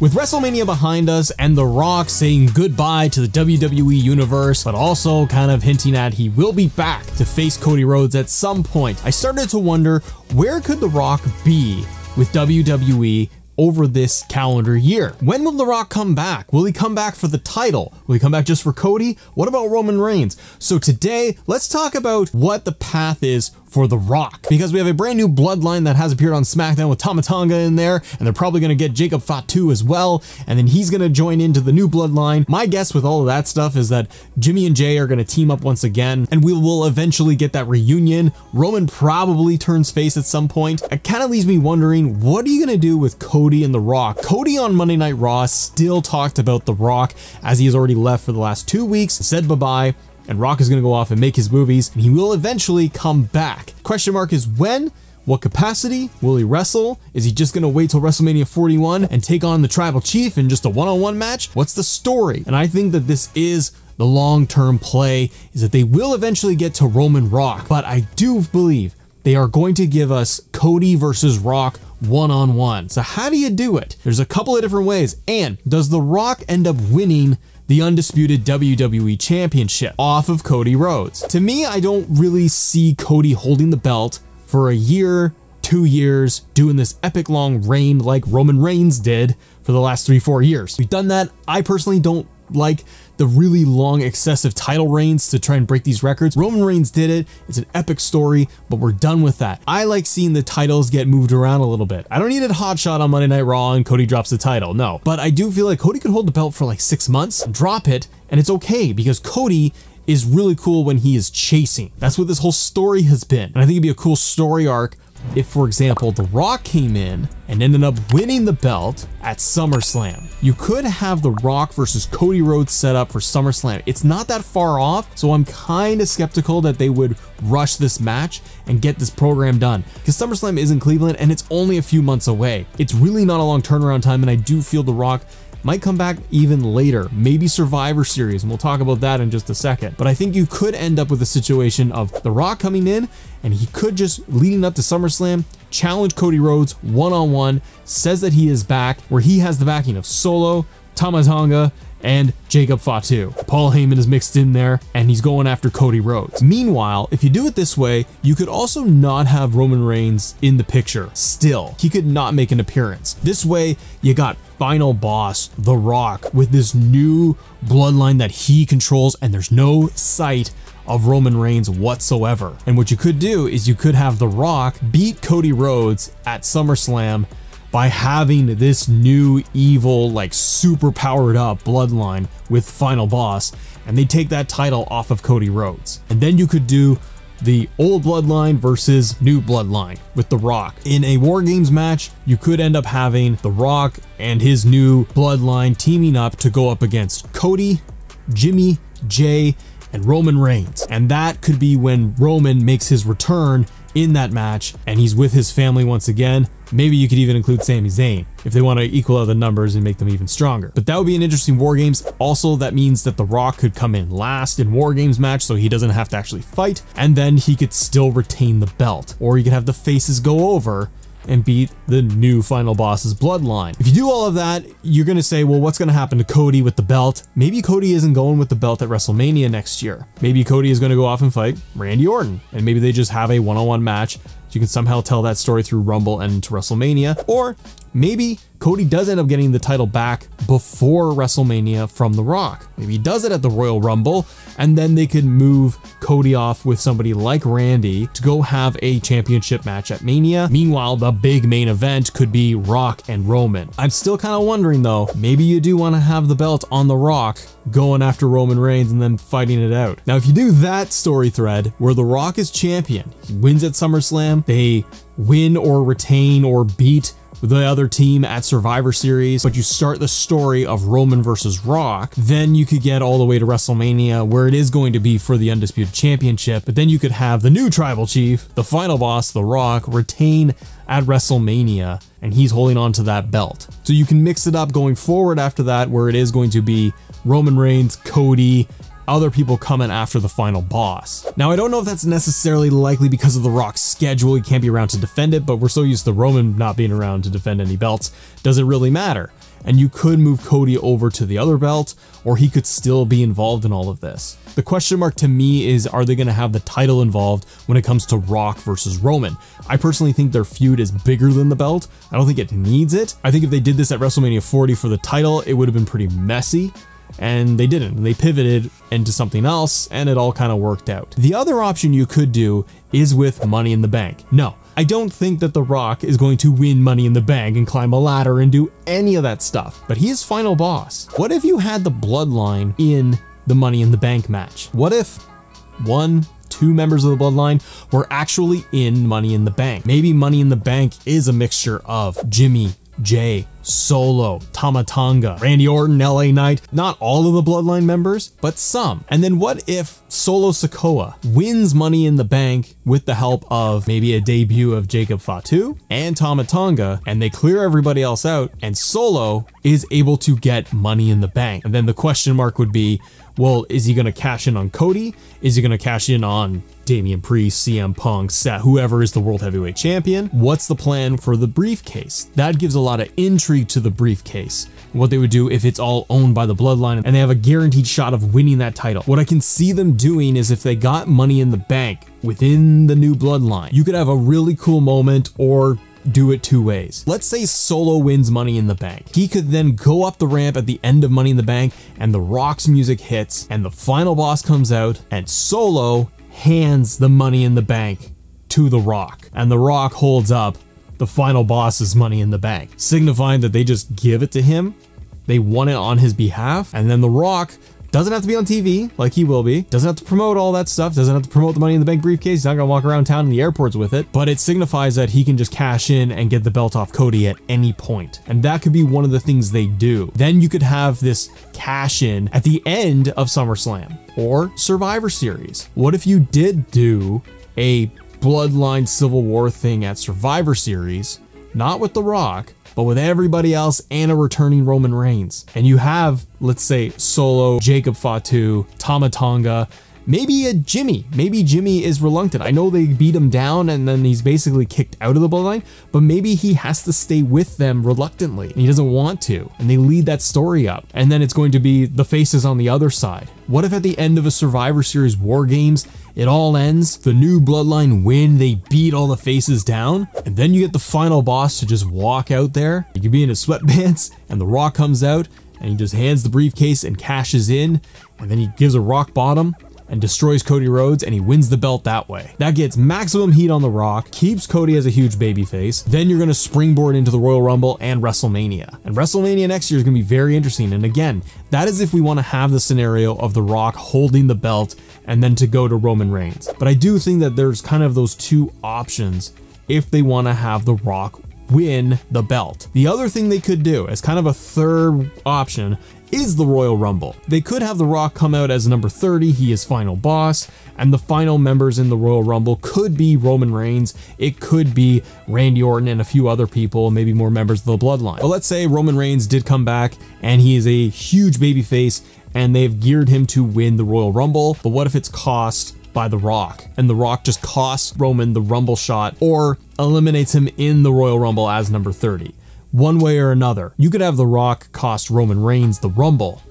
With WrestleMania behind us and The Rock saying goodbye to the WWE Universe, but also kind of hinting at he will be back to face Cody Rhodes at some point, I started to wonder where could The Rock be with WWE over this calendar year. When will The Rock come back? Will he come back for the title? Will he come back just for Cody? What about Roman Reigns? So today, let's talk about what the path is for The Rock because we have a brand new bloodline that has appeared on SmackDown with Tama Tonga in there and they're probably going to get Jacob Fatu as well and then he's going to join into the new bloodline. My guess with all of that stuff is that Jimmy and Jey are going to team up once again and we will eventually get that reunion. Roman probably turns face at some point. It kind of leaves me wondering what are you going to do with Cody and The Rock? Cody on Monday Night Raw still talked about The Rock as he has already left for the last two weeks, said bye-bye, and Rock is going to go off and make his movies, and he will eventually come back. Question mark is when? What capacity? Will he wrestle? Is he just going to wait till WrestleMania 41 and take on the Tribal Chief in just a one-on-one -on -one match? What's the story? And I think that this is the long-term play, is that they will eventually get to Roman Rock, but I do believe they are going to give us Cody versus Rock one-on-one. -on -one. So how do you do it? There's a couple of different ways. And does The Rock end up winning the undisputed WWE Championship off of Cody Rhodes. To me, I don't really see Cody holding the belt for a year, two years, doing this epic long reign like Roman Reigns did for the last three, four years. We've done that. I personally don't like the really long excessive title reigns to try and break these records. Roman Reigns did it. It's an epic story, but we're done with that. I like seeing the titles get moved around a little bit. I don't need a hot shot on Monday Night Raw and Cody drops the title. No, but I do feel like Cody could hold the belt for like six months, drop it, and it's okay because Cody is really cool when he is chasing. That's what this whole story has been. And I think it'd be a cool story arc if, for example, The Rock came in and ended up winning the belt at SummerSlam. You could have The Rock versus Cody Rhodes set up for SummerSlam. It's not that far off, so I'm kind of skeptical that they would rush this match and get this program done because SummerSlam is in Cleveland and it's only a few months away. It's really not a long turnaround time and I do feel The Rock might come back even later, maybe Survivor Series, and we'll talk about that in just a second. But I think you could end up with a situation of The Rock coming in, and he could just, leading up to SummerSlam, challenge Cody Rhodes one-on-one, -on -one, says that he is back, where he has the backing of Solo, Tama Tonga, and Jacob Fatu. Paul Heyman is mixed in there and he's going after Cody Rhodes. Meanwhile, if you do it this way, you could also not have Roman Reigns in the picture still. He could not make an appearance. This way, you got final boss, The Rock, with this new bloodline that he controls and there's no sight of Roman Reigns whatsoever. And what you could do is you could have The Rock beat Cody Rhodes at SummerSlam by having this new evil, like super powered up bloodline with Final Boss, and they take that title off of Cody Rhodes. And then you could do the old bloodline versus new bloodline with The Rock. In a War Games match, you could end up having The Rock and his new bloodline teaming up to go up against Cody, Jimmy, Jey, and Roman Reigns. And that could be when Roman makes his return in that match and he's with his family once again. Maybe you could even include Sami Zayn if they want to equal out the numbers and make them even stronger. But that would be an interesting War Games. Also, that means that The Rock could come in last in War Games match so he doesn't have to actually fight and then he could still retain the belt. Or he could have the faces go over and beat the new final boss's bloodline. If you do all of that, you're going to say, well, what's going to happen to Cody with the belt? Maybe Cody isn't going with the belt at WrestleMania next year. Maybe Cody is going to go off and fight Randy Orton, and maybe they just have a one-on-one -on -one match. You can somehow tell that story through Rumble and to WrestleMania, or maybe Cody does end up getting the title back before WrestleMania from The Rock. Maybe he does it at the Royal Rumble, and then they could move Cody off with somebody like Randy to go have a championship match at Mania. Meanwhile, the big main event could be Rock and Roman. I'm still kind of wondering though, maybe you do want to have the belt on The Rock going after Roman Reigns and then fighting it out. Now, if you do that story thread where The Rock is champion, wins at SummerSlam, they win or retain or beat the other team at Survivor Series, but you start the story of Roman versus Rock, then you could get all the way to WrestleMania where it is going to be for the Undisputed Championship, but then you could have the new Tribal Chief, the final boss, The Rock, retain at WrestleMania, and he's holding on to that belt. So you can mix it up going forward after that where it is going to be Roman Reigns, Cody, other people coming after the final boss. Now, I don't know if that's necessarily likely because of The Rock's schedule, he can't be around to defend it, but we're so used to Roman not being around to defend any belts, does it really matter? and you could move Cody over to the other belt, or he could still be involved in all of this. The question mark to me is are they going to have the title involved when it comes to Rock versus Roman? I personally think their feud is bigger than the belt. I don't think it needs it. I think if they did this at WrestleMania 40 for the title, it would have been pretty messy and they didn't. They pivoted into something else and it all kind of worked out. The other option you could do is with Money in the Bank. No, I don't think that The Rock is going to win Money in the Bank and climb a ladder and do any of that stuff, but he is final boss. What if you had the bloodline in the Money in the Bank match? What if one, two members of the bloodline were actually in Money in the Bank? Maybe Money in the Bank is a mixture of Jimmy, Jey, Solo, Tama Tonga, Randy Orton, LA Knight, not all of the Bloodline members, but some. And then what if Solo Sikoa wins Money in the Bank with the help of maybe a debut of Jacob Fatu and Tama Tonga, and they clear everybody else out, and Solo is able to get Money in the Bank. And then the question mark would be, well, is he going to cash in on Cody? Is he going to cash in on Damian Priest, CM Punk, Seth, whoever is the World Heavyweight Champion? What's the plan for the briefcase? That gives a lot of intrigue to the briefcase. What they would do if it's all owned by the bloodline and they have a guaranteed shot of winning that title. What I can see them doing is if they got money in the bank within the new bloodline, you could have a really cool moment or do it two ways. Let's say Solo wins Money in the Bank. He could then go up the ramp at the end of Money in the Bank and the Rock's music hits and the final boss comes out and Solo hands the Money in the Bank to the Rock and the Rock holds up the final boss's Money in the Bank, signifying that they just give it to him they won it on his behalf. And then The Rock doesn't have to be on TV like he will be. Doesn't have to promote all that stuff. Doesn't have to promote the Money in the Bank briefcase. He's not gonna walk around town in the airports with it. But it signifies that he can just cash in and get the belt off Cody at any point. And that could be one of the things they do. Then you could have this cash in at the end of SummerSlam or Survivor Series. What if you did do a Bloodline Civil War thing at Survivor Series, not with The Rock, but with everybody else and a returning Roman Reigns. And you have, let's say, Solo, Jacob Fatu, Tama Tonga, maybe a Jimmy. Maybe Jimmy is reluctant. I know they beat him down and then he's basically kicked out of the bloodline, but maybe he has to stay with them reluctantly and he doesn't want to. And they lead that story up. And then it's going to be the faces on the other side. What if at the end of a Survivor Series War Games, it all ends, the new bloodline win, they beat all the faces down, and then you get the final boss to just walk out there. You could be in his sweatpants, and The Rock comes out, and he just hands the briefcase and cashes in, and then he gives a rock bottom, and destroys Cody Rhodes and he wins the belt that way. That gets maximum heat on The Rock, keeps Cody as a huge babyface, then you're going to springboard into the Royal Rumble and WrestleMania. And WrestleMania next year is going to be very interesting. And again, that is if we want to have the scenario of The Rock holding the belt and then to go to Roman Reigns. But I do think that there's kind of those two options if they want to have The Rock win the belt. The other thing they could do as kind of a third option is the Royal Rumble. They could have The Rock come out as number 30, he is final boss, and the final members in the Royal Rumble could be Roman Reigns, it could be Randy Orton and a few other people, maybe more members of the bloodline. But let's say Roman Reigns did come back and he is a huge babyface and they've geared him to win the Royal Rumble, but what if it's cost by The Rock, and The Rock just costs Roman the Rumble shot or eliminates him in the Royal Rumble as number 30 one way or another. You could have The Rock cost Roman Reigns the Rumble,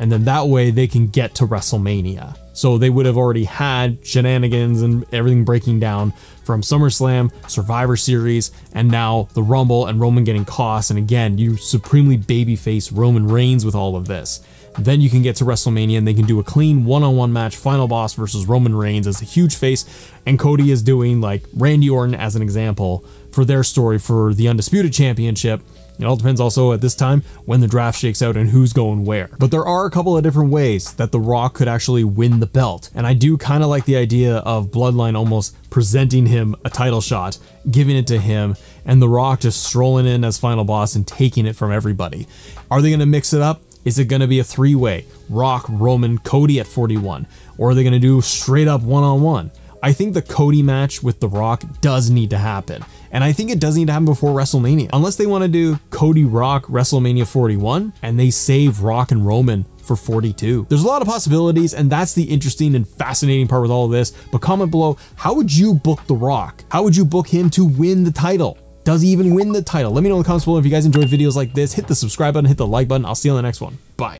and then that way they can get to WrestleMania. So they would have already had shenanigans and everything breaking down from SummerSlam, Survivor Series, and now the Rumble and Roman getting cost. And again, you supremely babyface Roman Reigns with all of this. Then you can get to WrestleMania and they can do a clean one-on-one match, final boss versus Roman Reigns as a huge face, and Cody is doing like Randy Orton as an example for their story for the Undisputed Championship. It all depends also at this time when the draft shakes out and who's going where. But there are a couple of different ways that The Rock could actually win the belt. And I do kind of like the idea of Bloodline almost presenting him a title shot, giving it to him, and The Rock just strolling in as final boss and taking it from everybody. Are they going to mix it up? Is it going to be a three way Rock, Roman, Cody at 41? Or are they going to do straight up one on one? I think the Cody match with The Rock does need to happen. And I think it does need to happen before WrestleMania. Unless they want to do Cody Rock WrestleMania 41 and they save Rock and Roman for 42. There's a lot of possibilities, and that's the interesting and fascinating part with all of this. But comment below, how would you book The Rock? How would you book him to win the title? Does he even win the title? Let me know in the comments below if you guys enjoy videos like this. Hit the subscribe button, hit the like button. I'll see you on the next one.